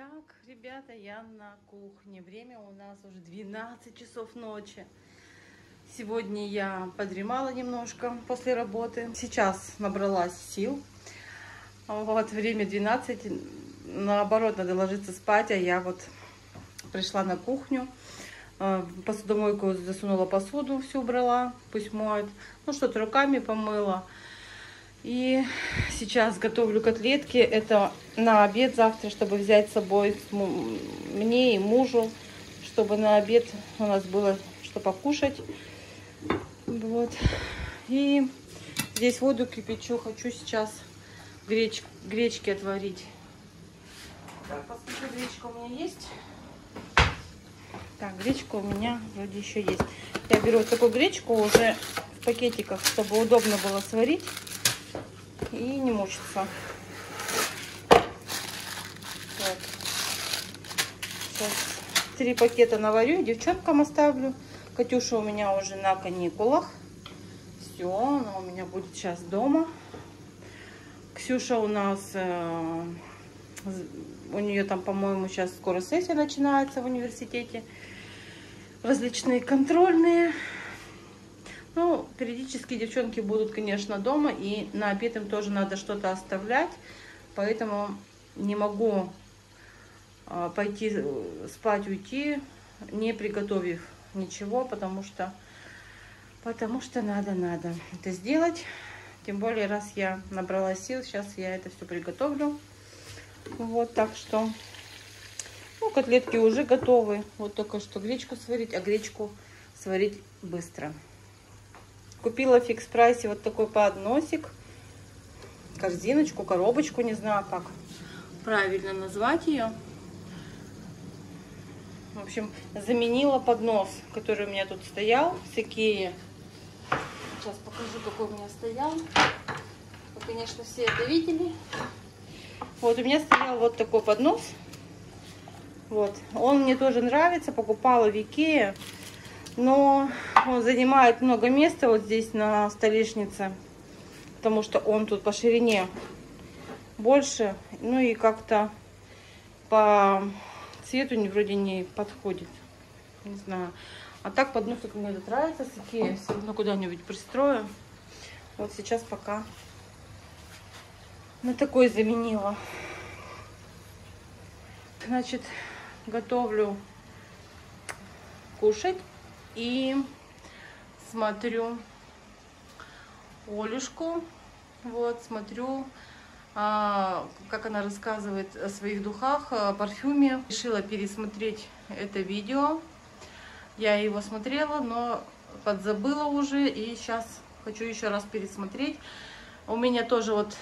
Так, ребята, я на кухне. Время у нас уже 12 часов ночи. Сегодня я подремала немножко после работы. Сейчас набралась сил. Вот, время 12. Наоборот, надо ложиться спать, а я вот пришла на кухню. В посудомойку засунула посуду, все убрала, пусть моет. Ну, что-то руками помыла. И сейчас готовлю котлетки. Это на обед завтра, чтобы взять с собой мне и мужу, чтобы на обед у нас было что покушать. Вот. И здесь воду кипячу. Хочу сейчас греч, гречки отварить. Так, посмотрю, гречка у меня есть. Так, гречка у меня вроде еще есть. Я беру вот такую гречку уже в пакетиках, чтобы удобно было сварить и не мучиться. Вот. Сейчас три пакета наварю, девчонкам оставлю. Катюша у меня уже на каникулах. Все, она у меня будет сейчас дома. Ксюша у нас, э, у нее там, по-моему, сейчас скоро сессия начинается в университете. Различные контрольные. Ну, периодически девчонки будут, конечно, дома, и на обед им тоже надо что-то оставлять, поэтому не могу а, пойти э, спать, уйти, не приготовив ничего, потому что, потому что надо, надо это сделать. Тем более, раз я набрала сил, сейчас я это все приготовлю. Вот, так что, ну, котлетки уже готовы. Вот только что гречку сварить, а гречку сварить быстро. Купила в фикс прайсе вот такой подносик, корзиночку, коробочку, не знаю как правильно назвать ее. В общем, заменила поднос, который у меня тут стоял с Икеи. Сейчас покажу, какой у меня стоял. Вы, конечно, все это видели. Вот у меня стоял вот такой поднос. Вот. Он мне тоже нравится. Покупала в Икее но он занимает много места вот здесь на столешнице, потому что он тут по ширине больше, ну и как-то по цвету не, вроде не подходит, не знаю. А так подносик мне нравится с Икеи, все равно куда-нибудь пристрою. Вот сейчас пока на такой заменила. Значит, готовлю кушать. И смотрю Олюшку. Вот, смотрю, а, как она рассказывает о своих духах, о парфюме. Решила пересмотреть это видео. Я его смотрела, но подзабыла уже. И сейчас хочу еще раз пересмотреть. У меня тоже вот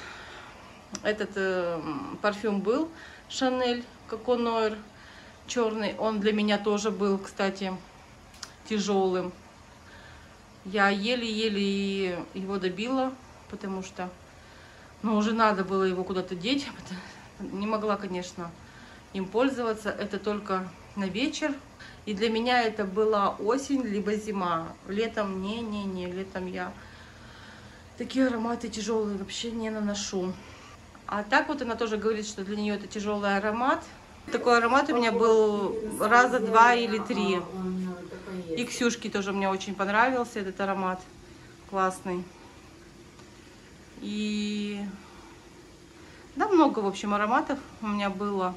этот э, парфюм был. Шанель Коконойр черный. Он для меня тоже был, кстати, тяжелым. Я еле-еле его добила, потому что ну, уже надо было его куда-то деть. Не могла, конечно, им пользоваться. Это только на вечер. И для меня это была осень, либо зима. Летом не-не-не, летом я такие ароматы тяжелые вообще не наношу. А так вот она тоже говорит, что для нее это тяжелый аромат. Такой аромат у меня был раза два или три. И Ксюшке тоже мне очень понравился этот аромат. Классный. И да, много, в общем, ароматов у меня было,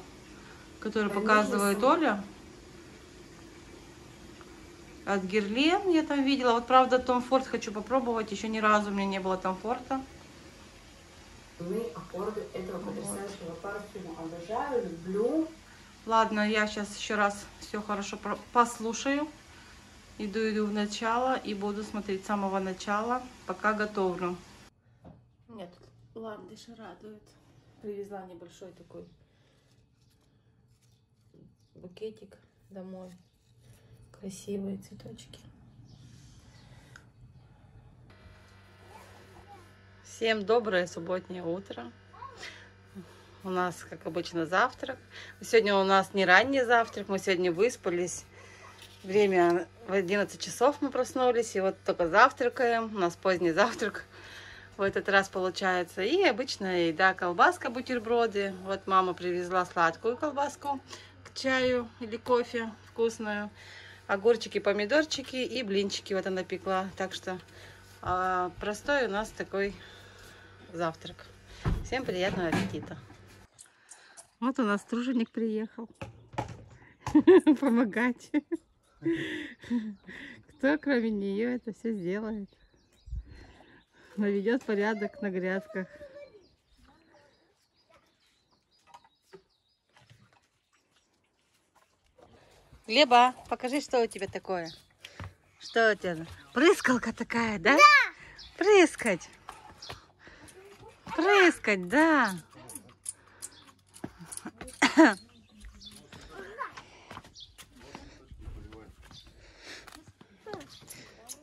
которые показывает Оля. От Герлен я там видела. Вот, правда, Том Форд хочу попробовать. Еще ни разу у меня не было Том Форта. Мы аккорды этого потрясающего парфюма обожаю, люблю. Ладно, я сейчас еще раз все хорошо послушаю. Иду, иду в начало и буду смотреть с самого начала, пока готовлю. Нет, ландыш радует. Привезла небольшой такой букетик домой. Красивые цветочки. Всем доброе субботнее утро. У нас, как обычно, завтрак. Сегодня у нас не ранний завтрак, мы сегодня выспались Время в 11 часов мы проснулись, и вот только завтракаем. У нас поздний завтрак. в этот раз получается. И обычная еда, колбаска, бутерброды. Вот мама привезла сладкую колбаску к чаю или кофе вкусную. Огурчики, помидорчики и блинчики вот она пекла. Так что а, простой у нас такой завтрак. Всем приятного аппетита. Вот у нас труженик приехал помогать. Кто кроме нее это все сделает? Наведет порядок на грядках. Глеба, покажи, что у тебя такое. Что у тебя? Прыскалка такая, да? Да! Прыскать. Прыскать, да.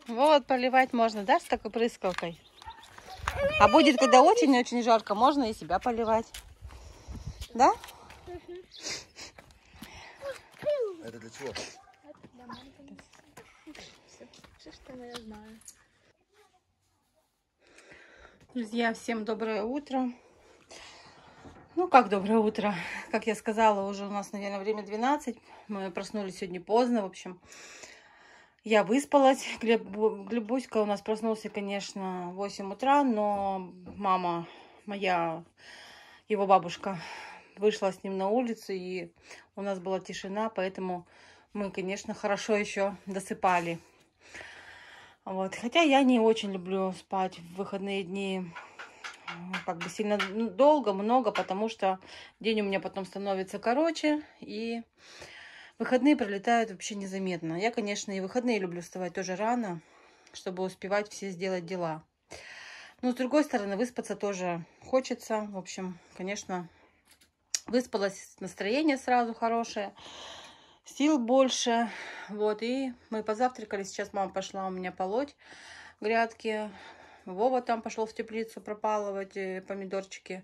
Вот, поливать можно, да, с такой прыскалкой? А будет, когда очень-очень жарко, можно и себя поливать. Да? Это для чего? Друзья, всем доброе утро. Ну, как доброе утро? Как я сказала, уже у нас, наверное, время 12. Мы проснулись сегодня поздно, в общем. Я выспалась. Глеб, Глебуська у нас проснулся, конечно, в 8 утра, но мама моя, его бабушка, вышла с ним на улицу, и у нас была тишина, поэтому мы, конечно, хорошо еще досыпали. Вот. Хотя я не очень люблю спать в выходные дни как бы сильно долго, много, потому что день у меня потом становится короче, и выходные пролетают вообще незаметно. Я, конечно, и выходные люблю вставать тоже рано, чтобы успевать все сделать дела. Но, с другой стороны, выспаться тоже хочется. В общем, конечно, выспалась, настроение сразу хорошее сил больше. Вот, и мы позавтракали. Сейчас мама пошла у меня полоть грядки. Вова там пошел в теплицу пропалывать э, помидорчики.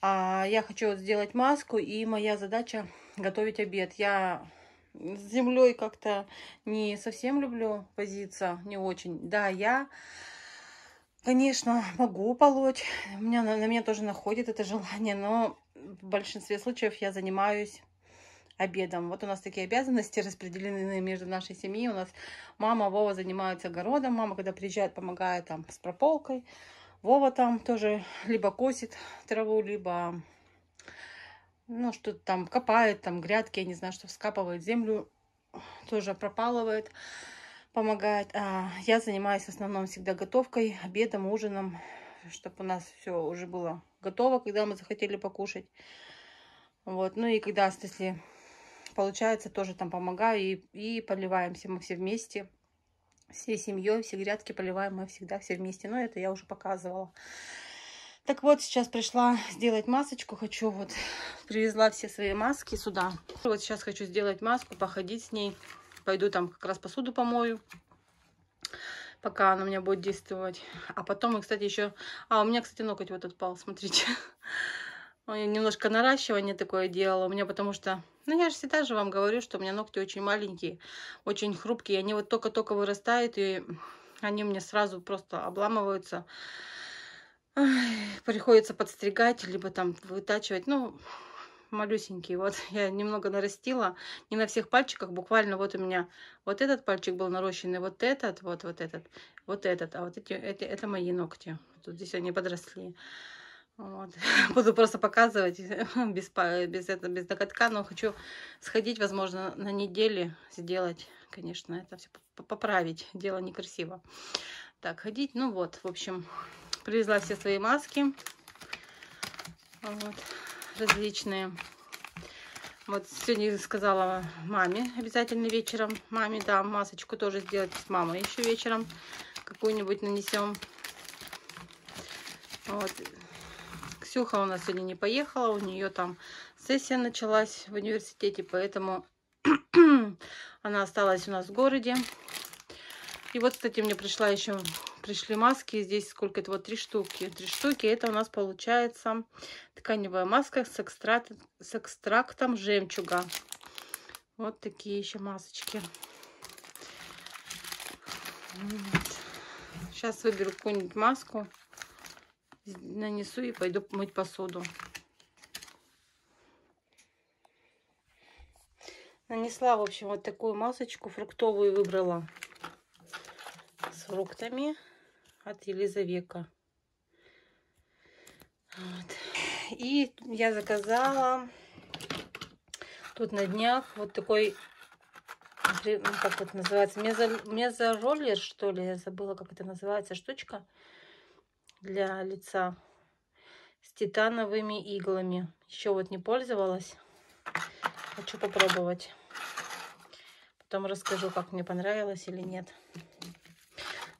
А я хочу вот сделать маску, и моя задача готовить обед. Я с землей как-то не совсем люблю возиться, не очень. Да, я, конечно, могу полоть. У меня, на, на меня тоже находит это желание, но в большинстве случаев я занимаюсь обедом. Вот у нас такие обязанности распределены между нашей семьей. У нас мама, Вова занимаются огородом. Мама, когда приезжает, помогает там с прополкой. Вова там тоже либо косит траву, либо ну, что-то там копает, там грядки, я не знаю, что вскапывает землю, тоже пропалывает, помогает. А я занимаюсь в основном всегда готовкой, обедом, ужином, чтобы у нас все уже было готово, когда мы захотели покушать. Вот, ну и когда, если получается, тоже там помогаю и, и поливаемся мы все вместе. Всей семьей, все грядки поливаем мы всегда все вместе. Но это я уже показывала. Так вот, сейчас пришла сделать масочку. Хочу вот, привезла все свои маски сюда. Вот сейчас хочу сделать маску, походить с ней. Пойду там как раз посуду помою пока она у меня будет действовать. А потом, кстати, еще... А, у меня, кстати, ноготь вот отпал, смотрите. Немножко наращивание такое делала у меня, потому что ну, я же всегда же вам говорю, что у меня ногти очень маленькие, очень хрупкие. Они вот только-только вырастают, и они мне сразу просто обламываются. Приходится подстригать, либо там вытачивать. Ну, малюсенькие. Вот я немного нарастила. Не на всех пальчиках. Буквально вот у меня вот этот пальчик был нарощенный, вот этот, вот, вот этот, вот этот. А вот эти, эти это мои ногти. Тут здесь они подросли. Вот. Буду просто показывать без, без, это, без ноготка, но хочу сходить, возможно, на неделе сделать, конечно, это все поправить. Дело некрасиво. Так, ходить, ну вот, в общем, привезла все свои маски. Вот, различные. Вот сегодня сказала маме обязательно вечером. Маме, да, масочку тоже сделать с мамой еще вечером. Какую-нибудь нанесем. Вот. Ксюха у нас сегодня не поехала, у нее там сессия началась в университете, поэтому она осталась у нас в городе. И вот, кстати, мне пришла еще, пришли маски, здесь сколько это, вот три штуки. Три штуки, это у нас получается тканевая маска с, экстракт, с экстрактом жемчуга. Вот такие еще масочки. Сейчас выберу какую-нибудь маску. нанесу и пойду мыть посуду. Нанесла, в общем, вот такую масочку фруктовую выбрала с фруктами от Елизавека. Вот. И я заказала тут на днях вот такой, ну, как это называется, мезороллер, что ли, я забыла, как это называется, штучка для лица с титановыми иглами. Еще вот не пользовалась. Хочу попробовать. Потом расскажу, как мне понравилось или нет.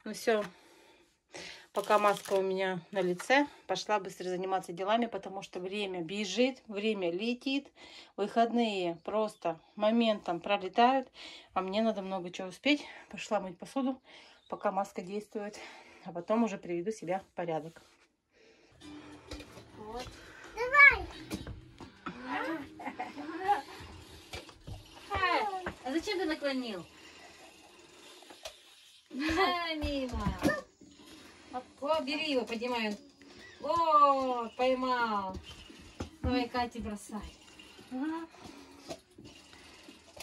Ну все, пока маска у меня на лице, пошла быстро заниматься делами, потому что время бежит, время летит, выходные просто моментом пролетают, а мне надо много чего успеть. Пошла мыть посуду, пока маска действует, а потом уже приведу себя в порядок. Вот. Давай! А зачем ты наклонил? А, мимо. О, бери его, поднимай. О, поймал. Давай, Кате, бросай.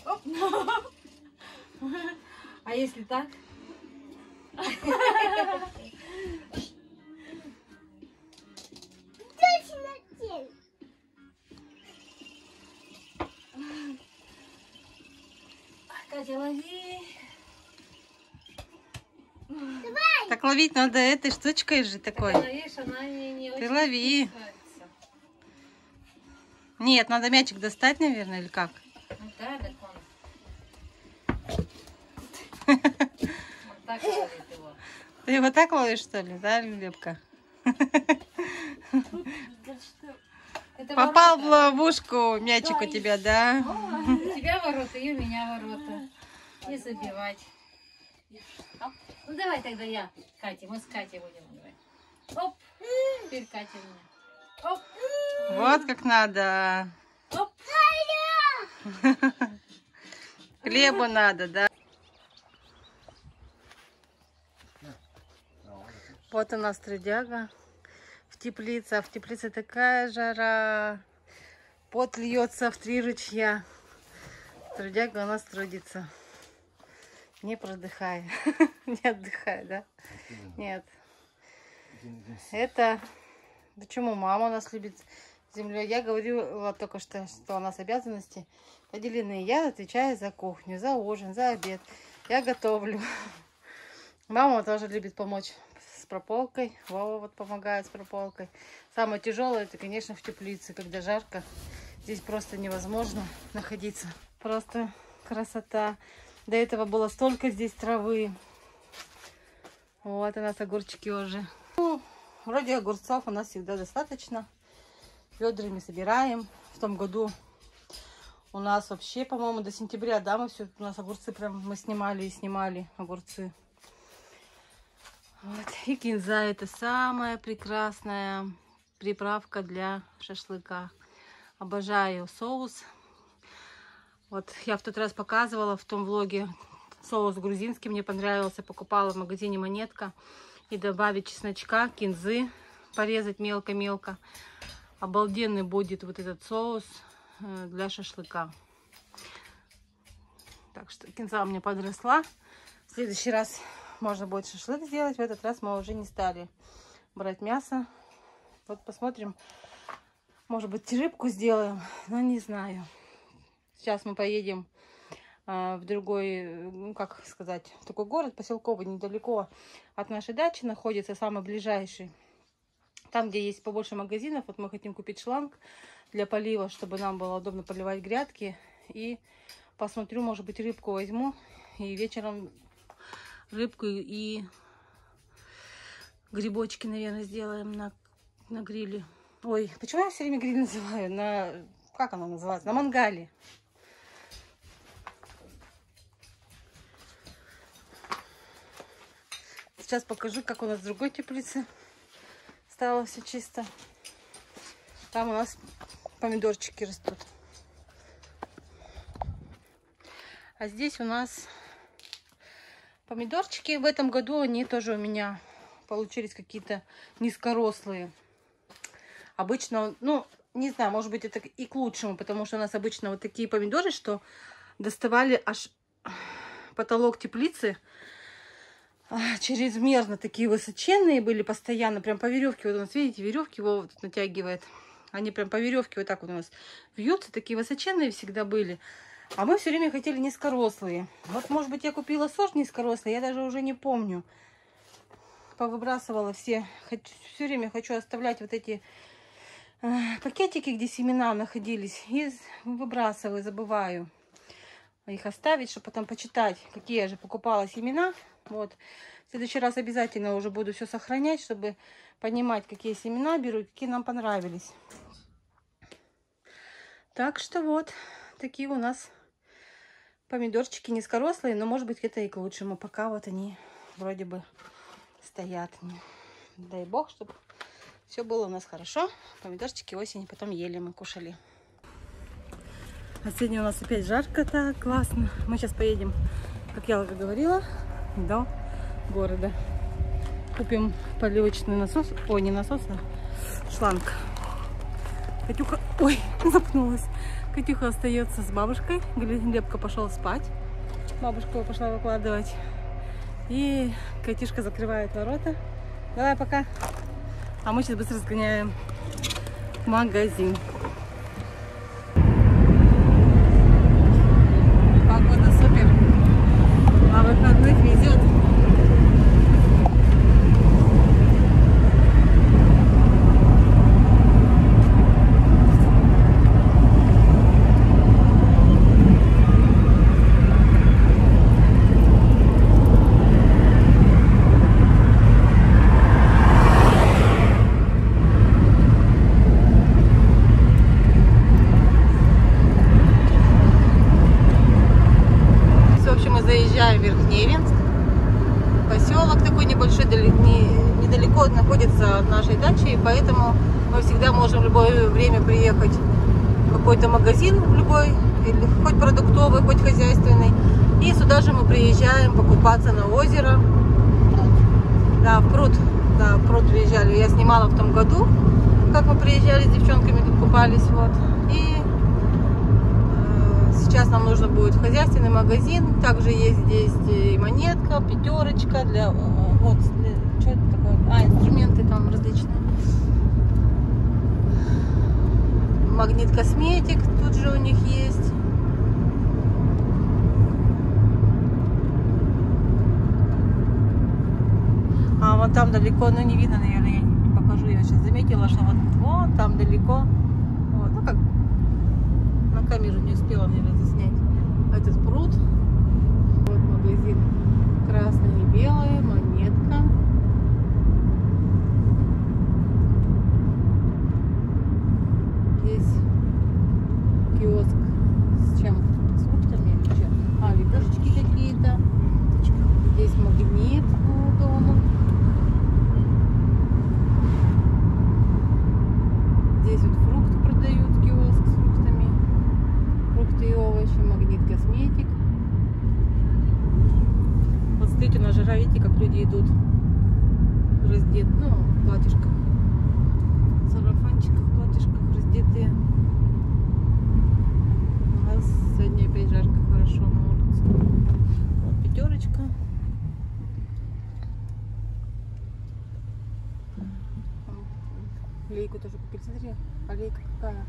Оп. А если так? Катя, лови. Давай. Так ловить надо этой штучкой же такой. Так, видишь, она не, не Ты лови. Нет, надо мячик достать, наверное, или как? Ну да, так он. Вот так ловит его. Ты его так ловишь, что ли, да, Лепка? Попал в ловушку мячик у тебя, да? У тебя ворота и у меня ворота. И забивать. Ну давай тогда я, Катя, мы с Катей будем играть. Оп, теперь Катя меня. Оп. Вот как надо. Оп. Хлебу надо, да? Вот у нас трудяга в теплице. А в теплице такая жара. Пот льется в три ручья. Трудяга у нас трудится. Не продыхай. Не отдыхай, да? Нет. Это... Почему мама нас любит землю? Я говорила только что, что у нас обязанности поделены. Я отвечаю за кухню, за ужин, за обед. Я готовлю. Мама тоже любит помочь с прополкой. Вова вот помогает с прополкой. Самое тяжелое, это, конечно, в теплице, когда жарко. Здесь просто невозможно находиться. Просто красота. До этого было столько здесь травы. Вот у нас огурчики уже. Ну, вроде огурцов у нас всегда достаточно. Ведрами собираем. В том году у нас вообще, по-моему, до сентября, да, мы все, у нас огурцы прям мы снимали и снимали огурцы. Вот. И кинза это самая прекрасная приправка для шашлыка. Обожаю соус вот я в тот раз показывала в том влоге соус грузинский, мне понравился. Покупала в магазине Монетка. И добавить чесночка, кинзы, порезать мелко-мелко. Обалденный будет вот этот соус э, для шашлыка. Так что кинза у меня подросла. В следующий раз можно будет шашлык сделать. В этот раз мы уже не стали брать мясо. Вот посмотрим. Может быть, рыбку сделаем, но не знаю. Сейчас мы поедем э, в другой, ну, как сказать, такой город поселковый, недалеко от нашей дачи находится, самый ближайший. Там, где есть побольше магазинов, вот мы хотим купить шланг для полива, чтобы нам было удобно поливать грядки. И посмотрю, может быть, рыбку возьму. И вечером рыбку и грибочки, наверное, сделаем на, на гриле. Ой, почему я все время гриль называю? На, как оно называется? На мангале. Сейчас покажу, как у нас в другой теплице стало все чисто. Там у нас помидорчики растут. А здесь у нас помидорчики. В этом году они тоже у меня получились какие-то низкорослые. Обычно, ну, не знаю, может быть, это и к лучшему, потому что у нас обычно вот такие помидоры, что доставали аж потолок теплицы. А, Чрезмерно такие высоченные были постоянно, прям по веревке. Вот у нас, видите, веревки его вот натягивает. Они прям по веревке вот так вот у нас вьются, такие высоченные всегда были. А мы все время хотели низкорослые. Вот, может быть, я купила сорт низкорослый, я даже уже не помню. Повыбрасывала все. Все время хочу оставлять вот эти э, пакетики, где семена находились. И выбрасываю, забываю их оставить, чтобы потом почитать, какие я же покупала семена. Вот. В следующий раз обязательно уже буду все сохранять, чтобы понимать, какие семена беру, какие нам понравились. Так что вот, такие у нас помидорчики низкорослые, но может быть это и к лучшему. Пока вот они вроде бы стоят. Дай бог, чтобы все было у нас хорошо. Помидорчики осенью потом ели, мы кушали. А сегодня у нас опять жарко, так классно. Мы сейчас поедем, как я уже говорила, до города. Купим поливочный насос. Ой, не насос, а шланг. Катюха, ой, запнулась. Катюха остается с бабушкой. Глебка пошел спать. Бабушка его пошла выкладывать. И Катюшка закрывает ворота. Давай, пока. А мы сейчас быстро сгоняем в магазин. Погода супер. На выходных везет. В общем, мы заезжаем в Верхневенск. Поселок такой небольшой, дали- не- недалеко находится от нашей дачи, и поэтому мы всегда можем в любое время приехать в какой-то магазин, в любой, или хоть продуктовый, хоть хозяйственный. И сюда же мы приезжаем покупаться на озеро. Да, в пруд. Да, в пруд приезжали. Я снимала в том году, как мы приезжали с девчонками, тут купались. Вот. И Э, Сейчас нам нужно будет хозяйственный магазин. Также есть здесь и монетка, пятерочка для... э, Вот, для- что это такое? А, инструменты там различные. Косметик тут же у них есть. А вот там далеко, ну не видно, наверное, я не покажу. Я сейчас заметила, что вот, вот там далеко. Вот, ну как на камеру не успела, наверное, заснять. Этот пруд. Вот магазин. Красный и белый, монетка. Здесь киоск с чем? С фруктами или чем? А, лепешечки какие-то. Здесь магнит у дома. Здесь вот фрукты продают, киоск с фруктами. Фрукты и овощи, магнит косметик. Вот смотрите, на жара, видите, как люди идут раздет, ну, в платьишках. В сарафанчиках, платьишках раздетые. У нас сегодня опять жарко, хорошо на улице. Вот пятерочка. Лейку тоже купили. Смотри, а лейка какая?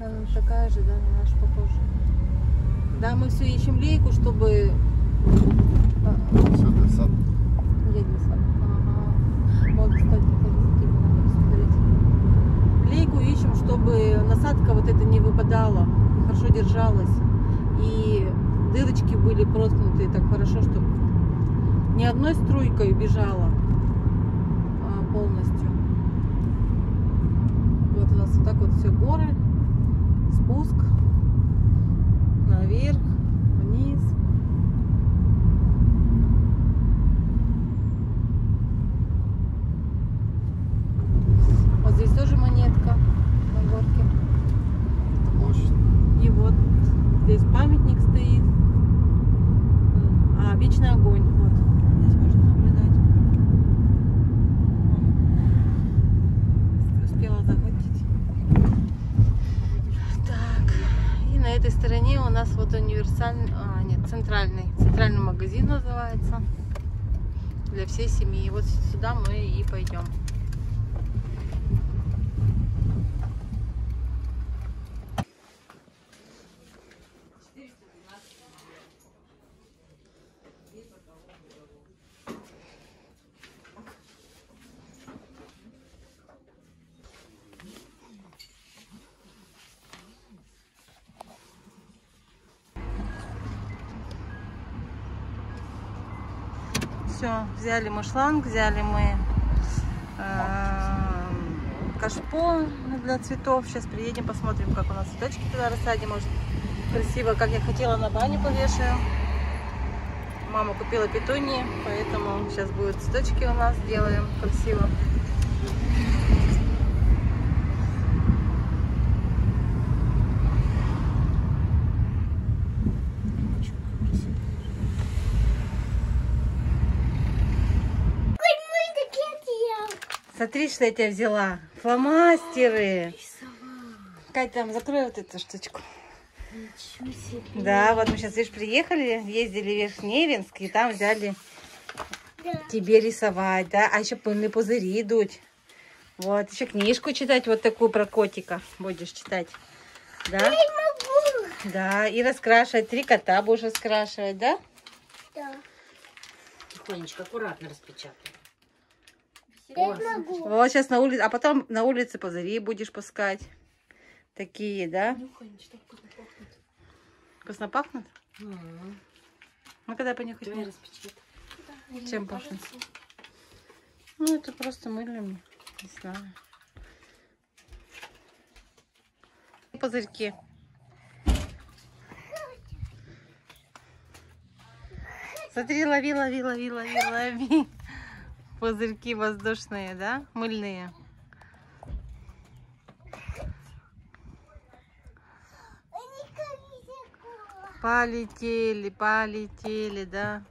Она такая же, да, на нашу похожа. Да, мы все ищем лейку, чтобы... а, Все для сада. где для сада? Ага. Вот, кстати. Лейку ищем, чтобы насадка вот эта не выпадала, хорошо держалась. И дырочки были проткнуты так хорошо, чтобы ни одной струйкой бежала а, полностью. Вот так вот все горы, спуск, наверх, вниз. Вот здесь тоже монетка на горке. Площадь. И вот здесь памятник стоит. А, вечный огонь. Вот. Здесь можно наблюдать. этой стороне у нас вот универсальный, а, нет, центральный, центральный магазин называется. Для всей семьи. Вот сюда мы и пойдем. Все, взяли мы шланг, взяли мы кашпо для цветов. Сейчас приедем, посмотрим, как у нас цветочки туда рассадим. Может, красиво, как я хотела, на баню повешаю. Мама купила петунии, поэтому сейчас будут цветочки у нас, сделаем красиво. Смотри, что я тебя взяла. Фломастеры. Кать, там закрой вот эту штучку. Ничего себе. Да, вот мы сейчас, видишь, приехали, ездили в Верхневинск, и там взяли тебе рисовать, да, а еще пыльные пузыри дуть. Вот, еще книжку читать вот такую про котика будешь читать. Да? Да, и раскрашивать. Три кота будешь раскрашивать, да? Тихонечко, аккуратно распечатай. Вот сейчас на улице, а потом на улице пузыри будешь пускать. Такие, да? Вкусно пахнут? Ну, когда понюхать? Давай мне? распечатай. Чем пахнет? Ну, это просто мыльными. Не знаю. Пузырьки. Смотри, лови, лови, лови, лови, лови. Пузырьки воздушные, да? Мыльные. Полетели, полетели, да?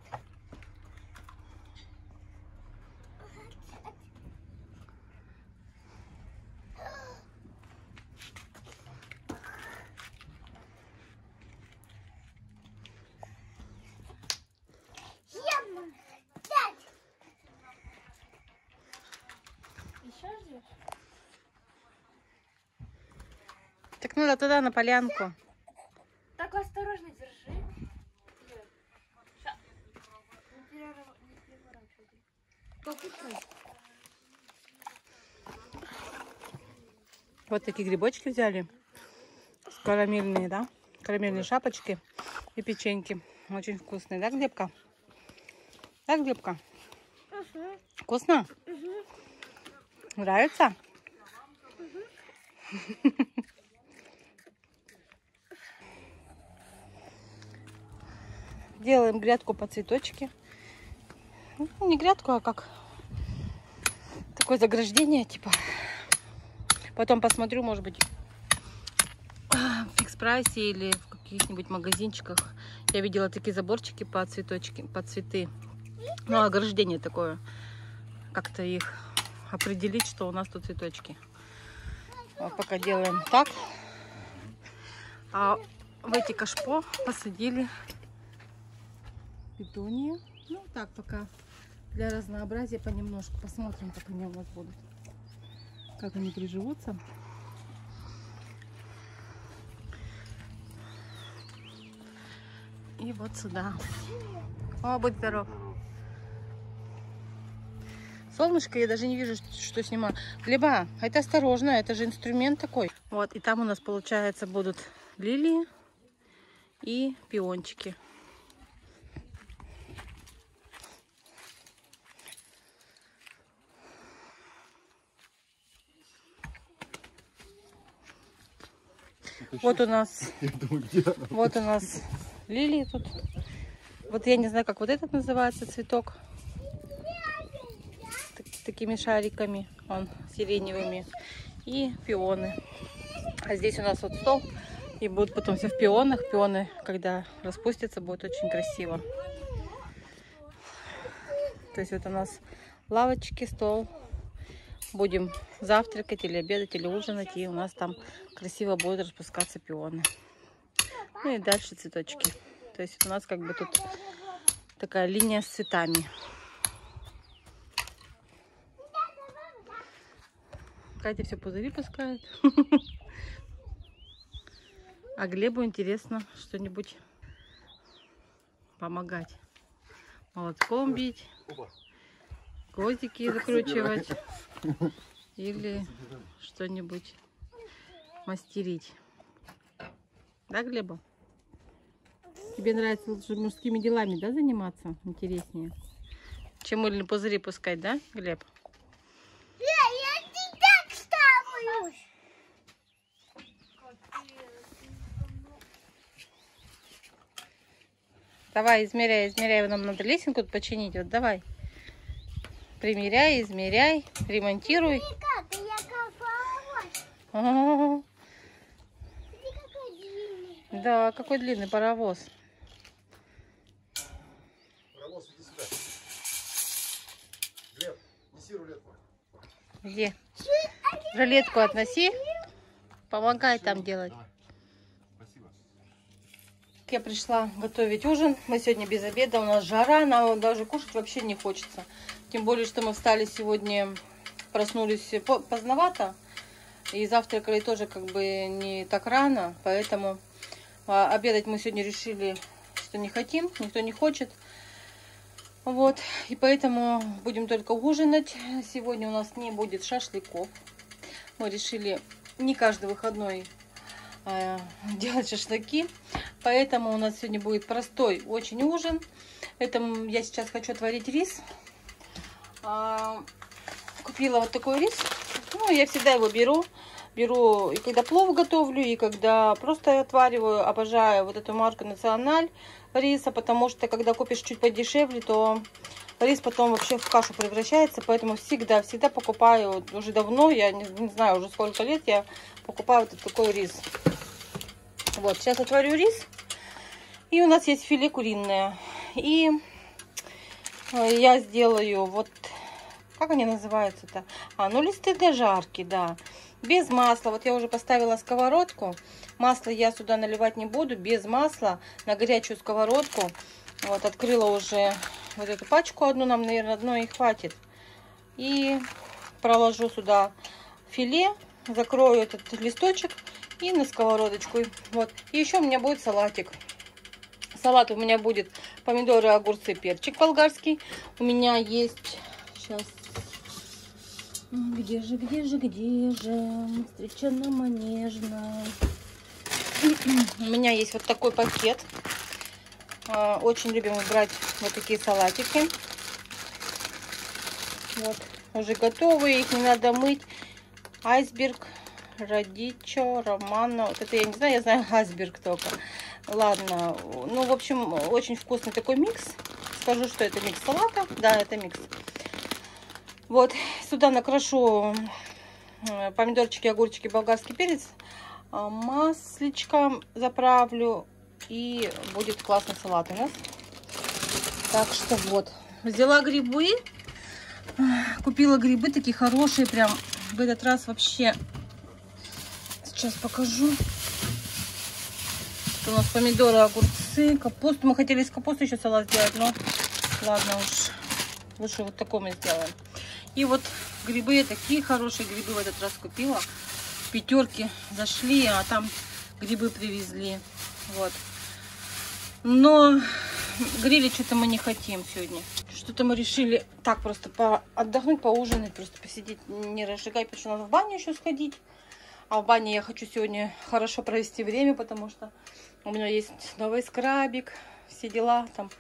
Так надо туда, на полянку. Так осторожно держи. Вот такие грибочки взяли. Карамельные, да? Карамельные шапочки и печеньки. Очень вкусные, да, Глебка? Да, Глебка? Вкусно? Нравится? Делаем грядку по цветочке. Ну, не грядку, а как такое заграждение, типа. Потом посмотрю, может быть, в фикс прайсе или в каких-нибудь магазинчиках. Я видела такие заборчики по цветочки, по цветы. Ну, ограждение такое. Как-то их определить, что у нас тут цветочки. Вот пока делаем так. А в эти кашпо посадили петунии. Ну, так пока для разнообразия понемножку. Посмотрим, как они у нас будут. Как они приживутся. И вот сюда. О, будь здоров. Солнышко, я даже не вижу, что снимаю. Глеба, это осторожно, это же инструмент такой. Вот, и там у нас, получается, будут лилии и пиончики. Вот у нас, думаю, вот у нас лилии тут. Вот я не знаю, как вот этот называется цветок. Так- такими шариками, он сиреневыми. И пионы. А здесь у нас вот стол. И будут потом все в пионах. Пионы, когда распустятся, будет очень красиво. То есть вот у нас лавочки, стол. Будем завтракать или обедать, или ужинать. И у нас там красиво будут распускаться пионы. Ну и дальше цветочки. То есть у нас как бы тут такая линия с цветами. Катя все пузыри пускает. А Глебу интересно что-нибудь помогать. Молотком бить, гвоздики закручивать или что-нибудь мастерить. Да, Глеба? Тебе нравится лучше мужскими делами, да, заниматься? Интереснее. Чем мыльные пузыри пускать, да, Глеб? Давай, измеряй, измеряй. Нам надо лесенку починить. Вот давай. Примеряй, измеряй, ремонтируй. Да, какой длинный паровоз. Паровоз, иди сюда. Глеб, неси рулетку. Где? Рулетку относи. Помогай там делать. Я пришла готовить ужин. Мы сегодня без обеда. У нас жара, нам даже кушать вообще не хочется. Тем более, что мы встали сегодня, проснулись по- поздновато. И завтракали тоже как бы не так рано. Поэтому а, обедать мы сегодня решили, что не хотим. Никто не хочет. Вот. И поэтому будем только ужинать. Сегодня у нас не будет шашлыков. Мы решили не каждый выходной э, делать шашлыки. Поэтому у нас сегодня будет простой очень ужин. Это я сейчас хочу отварить рис. А, Купила вот такой рис. Ну, я всегда его беру. Беру и когда плов готовлю, и когда просто отвариваю. Обожаю вот эту марку Националь риса, потому что когда купишь чуть подешевле, то рис потом вообще в кашу превращается. Поэтому всегда, всегда покупаю. Уже давно, я не, не знаю уже сколько лет, я покупаю вот такой рис. Вот, сейчас отварю рис. И у нас есть филе куриное. И э, я сделаю вот, как они называются-то? А, ну листы для жарки, да. Без масла. Вот я уже поставила сковородку. Масло я сюда наливать не буду. Без масла на горячую сковородку. Вот, открыла уже вот эту пачку одну. Нам, наверное, одной и хватит. И проложу сюда филе. Закрою этот листочек и на сковородочку. Вот. И еще у меня будет салатик. Салат у меня будет помидоры, огурцы, перчик болгарский. У меня есть... Сейчас. Где же, где же, где же? Встреча на манежной. У меня есть вот такой пакет. А, Очень любим брать вот такие салатики. Вот. Уже готовые, их не надо мыть. Айсберг, радичо, романо. Вот это я не знаю, я знаю айсберг только. Ладно, ну, в общем, очень вкусный такой микс. Скажу, что это микс салата. Да, это микс. Вот, сюда накрошу э, помидорчики, огурчики, болгарский перец. а, Масличком заправлю. И будет классный салат у нас. Так что вот. Взяла грибы. Купила грибы такие хорошие. Прям в этот раз вообще. Сейчас покажу. Это у нас помидоры, огурцы, капусту. Мы хотели из капусты еще салат сделать, но ладно уж. Лучше вот такой мы сделаем. И вот грибы, такие хорошие грибы в этот раз купила. В пятерке зашли, а там грибы привезли. Вот. Но грилить что-то мы не хотим сегодня. Что-то мы решили так просто по отдохнуть, поужинать, просто посидеть, не разжигать, потому что надо в баню еще сходить. А в бане я хочу сегодня хорошо провести время, потому что у меня есть новый скрабик, все дела, там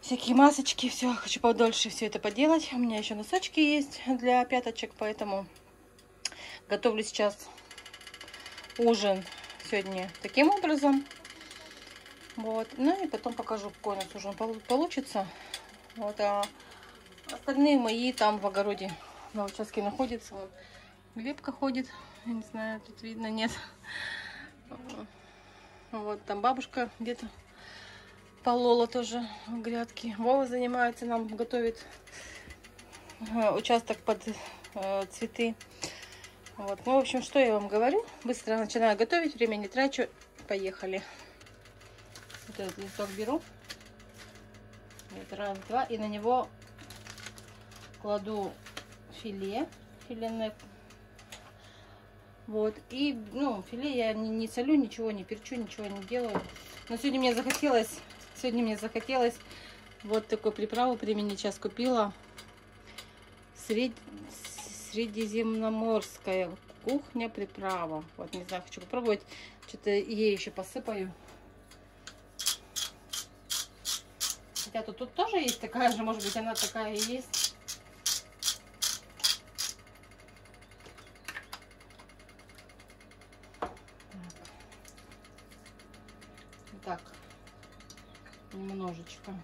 всякие масочки, все. Хочу подольше все это поделать. У меня еще носочки есть для пяточек, поэтому готовлю сейчас ужин сегодня таким образом. Вот. Ну и потом покажу, какой у нас ужин полу- получится. Вот. А остальные мои там в огороде на участке находятся. Глебка ходит. Я не знаю, тут видно, нет. Вот там бабушка где-то полола тоже в грядке. Вова занимается, нам готовит э, участок под э, цветы. Вот. Ну, в общем, что я вам говорю. Быстро начинаю готовить, время не трачу. Поехали. Вот этот листок беру. Вот раз, два. И на него кладу филе. Филе Вот. И, ну, филе я не, не солю, ничего не перчу, ничего не делаю. Но сегодня мне захотелось, сегодня мне захотелось вот такую приправу применить. Сейчас купила. Сред... Средиземноморская кухня приправа. Вот, не знаю, хочу попробовать. Что-то ей еще посыпаю. Хотя тут, тут тоже есть такая же, может быть, она такая и есть. Немножечко.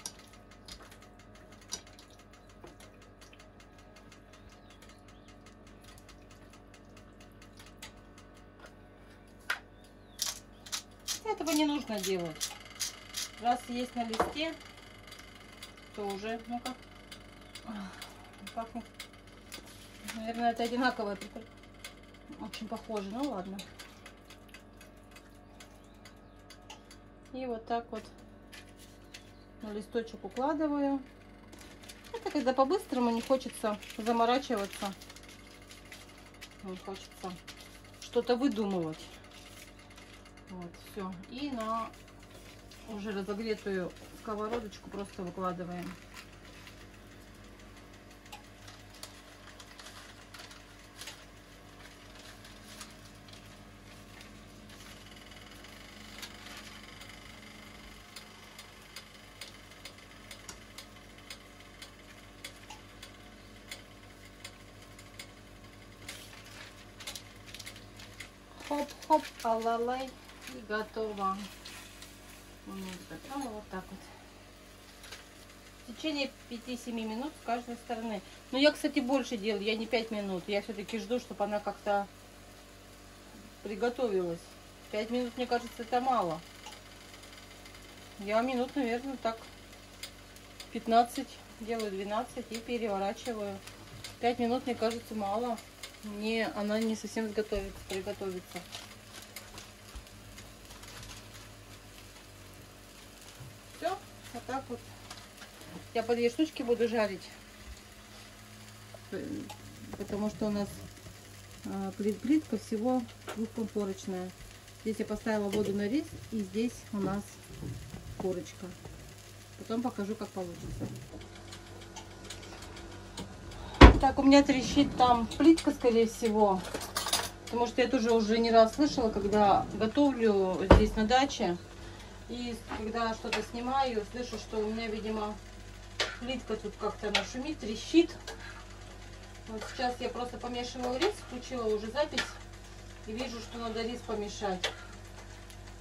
Этого не нужно делать. Раз есть на листе, то уже, ну-ка. Наверное, это одинаковое, очень похоже, ну ладно. И вот так вот листочек укладываю. Это когда по-быстрому не хочется заморачиваться, не хочется что-то выдумывать. Вот, все. И на уже разогретую сковородочку просто выкладываем. Алалай. И готово. У меня готово вот так вот. В течение 5-7 минут с каждой стороны. Но я, кстати, больше делаю. Я не 5 минут. Я все-таки жду, чтобы она как-то приготовилась. 5 минут, мне кажется, это мало. Я минут, наверное, так 15 делаю 12 и переворачиваю. 5 минут, мне кажется, мало. Не, она не совсем сготовится, приготовится. Все, вот так вот. Я по две штучки буду жарить. Потому что у нас а, плит плитка всего двухкомфорочная. Здесь я поставила воду на рис, и здесь у нас корочка. Потом покажу, как получится. Так, у меня трещит там плитка, скорее всего. Потому что я тоже уже не раз слышала, когда готовлю здесь на даче. И когда что-то снимаю, слышу, что у меня, видимо, плитка тут как-то она трещит. Вот сейчас я просто помешиваю рис, включила уже запись. И вижу, что надо рис помешать.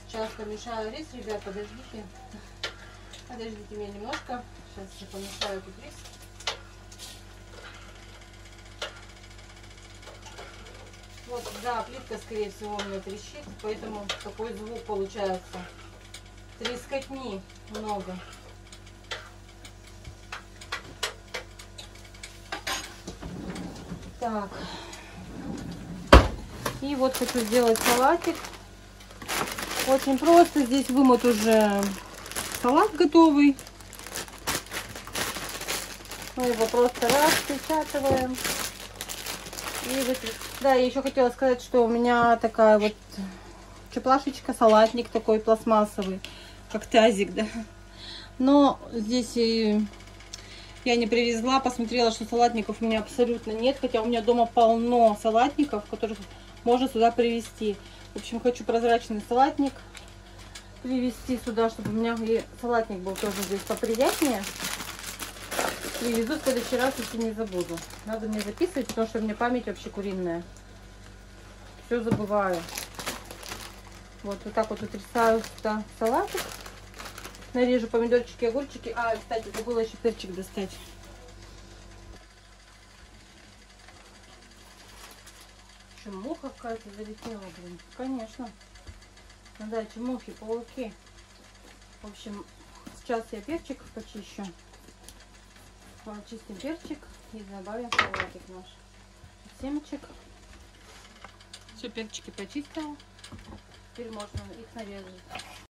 Сейчас помешаю рис, ребят, подождите. Подождите меня немножко. Сейчас я помешаю тут рис. Вот, да, плитка, скорее всего, у меня трещит, поэтому такой звук получается. Трескотни много. Так. И вот хочу сделать салатик. Очень просто. Здесь вымот уже салат готовый. Мы его просто распечатываем. И вот, да, я еще хотела сказать, что у меня такая вот чеплашечка, салатник такой пластмассовый, как тазик, да. Но здесь и я не привезла, посмотрела, что салатников у меня абсолютно нет, хотя у меня дома полно салатников, которых можно сюда привезти. В общем, хочу прозрачный салатник привезти сюда, чтобы у меня и салатник был тоже здесь поприятнее. Привезу в следующий раз, если не забуду. Надо мне записывать, потому что у меня память вообще куриная. Все забываю. Вот, вот так вот утрясаю салатик. Нарежу помидорчики, огурчики. А, кстати, забыла еще перчик достать. Что, муха какая-то залетела, блин? Конечно. На даче мухи, пауки. В общем, сейчас я перчик почищу. Чистим перчик и добавим салатик наш. Семечек. Все, перчики почистила. Теперь можно их нарезать.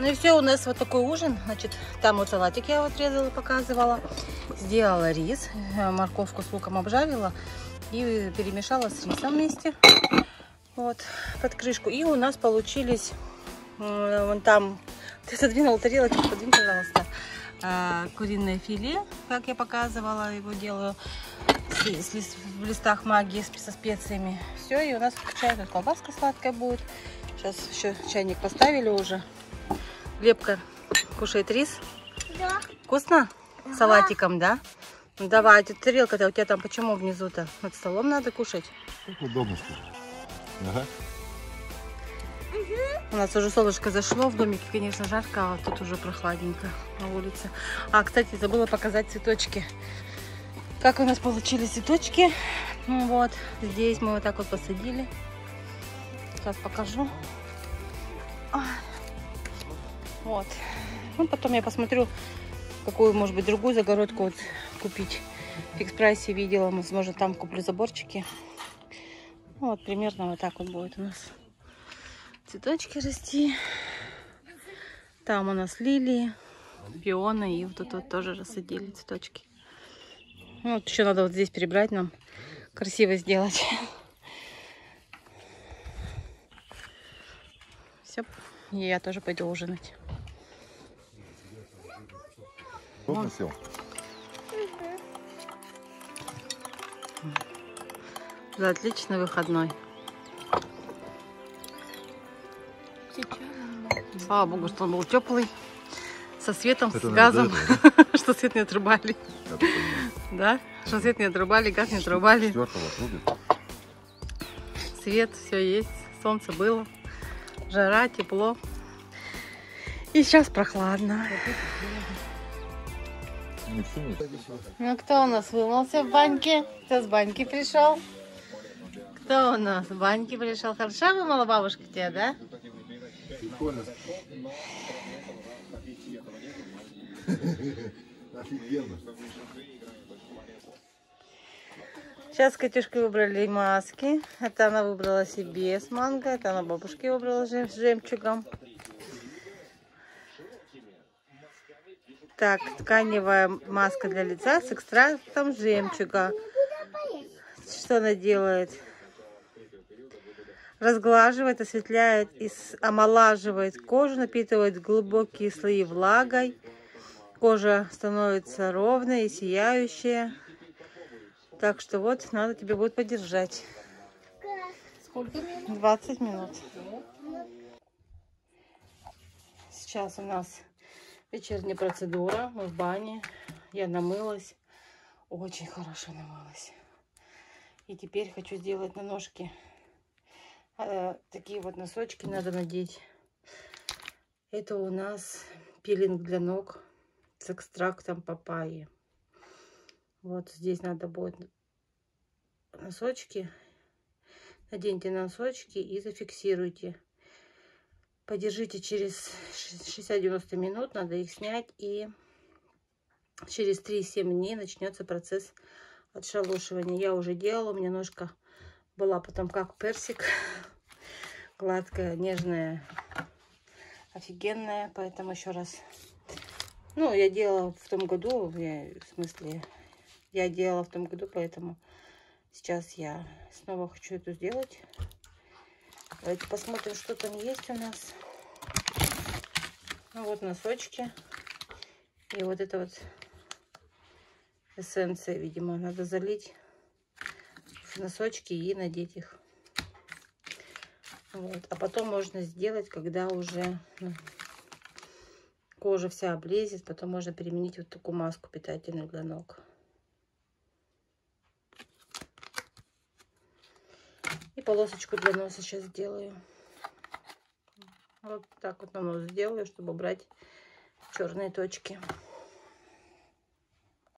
Ну и все, у нас вот такой ужин. Значит, там вот салатик я вот резала, показывала. Сделала рис, э, морковку с луком обжарила и перемешала с рисом вместе. Вот, под крышку. И у нас получились, э, вон там, ты задвинул тарелочку, подвинь, пожалуйста, э, куриное филе, как я показывала, его делаю в листах магии со специями. Все, и у нас чай, тут колбаска сладкая будет. Сейчас еще чайник поставили уже. Лепка кушает рис. Да. Вкусно? С салатиком, да? Ну давай, а тарелка-то у тебя там почему внизу-то? Над столом надо кушать. Как удобно, что? Ага. У нас уже солнышко зашло, в домике, конечно, жарко, а вот тут уже прохладненько на улице. А, кстати, забыла показать цветочки. Как у нас получились цветочки. Ну вот, здесь мы вот так вот посадили. Сейчас покажу. Ай. Вот. Ну, потом я посмотрю, какую, может быть, другую загородку вот купить. В фикс прайсе видела, возможно, там куплю заборчики. Ну, вот примерно вот так вот будет у нас цветочки расти. Там у нас лилии, пионы и вот тут вот тоже рассадили цветочки. Ну, Вот еще надо вот здесь перебрать нам, красиво сделать. Все, и я тоже пойду ужинать. Удобно сел? За отличный выходной. Слава богу, что он был теплый, со светом, Это с газом, что свет не отрубали. Да? Что свет не отрубали, газ не отрубали. Свет, все есть, солнце было, жара, тепло. И сейчас прохладно. Ну кто у нас вымылся в баньке? Кто с баньки пришел? Кто у нас в баньке пришел? Хорошо вымыла бабушка тебя, да? Офигенно. Сейчас с Катюшкой выбрали маски. Это она выбрала себе с манго. Это она бабушке выбрала с жемчугом. Так, тканевая маска для лица с экстрактом жемчуга. Что она делает? Разглаживает, осветляет и омолаживает кожу, напитывает глубокие слои влагой. Кожа становится ровной и сияющая. Так что вот, надо тебе будет подержать. Сколько минут? 20 минут. Сейчас у нас вечерняя процедура. Мы в бане. Я намылась. Очень хорошо намылась. И теперь хочу сделать на ножки. э, такие вот носочки надо надеть. Это у нас пилинг для ног с экстрактом папайи. Вот здесь надо будет носочки Наденьте носочки и зафиксируйте. Подержите через 60-90 минут, надо их снять. И через 3-7 дней начнется процесс отшелушивания. Я уже делала, у меня ножка была потом как персик. Гладкая, нежная, офигенная. Поэтому еще раз. Ну, я делала в том году, я, в смысле, я делала в том году, поэтому Сейчас я снова хочу это сделать. Давайте посмотрим, что там есть у нас. Ну вот носочки. И вот это вот эссенция, видимо, надо залить в носочки и надеть их. Вот. А потом можно сделать, когда уже ну, кожа вся облезет, потом можно применить вот такую маску питательную для ног. Полосочку для носа сейчас сделаю. Вот так вот на нос сделаю, чтобы убрать черные точки.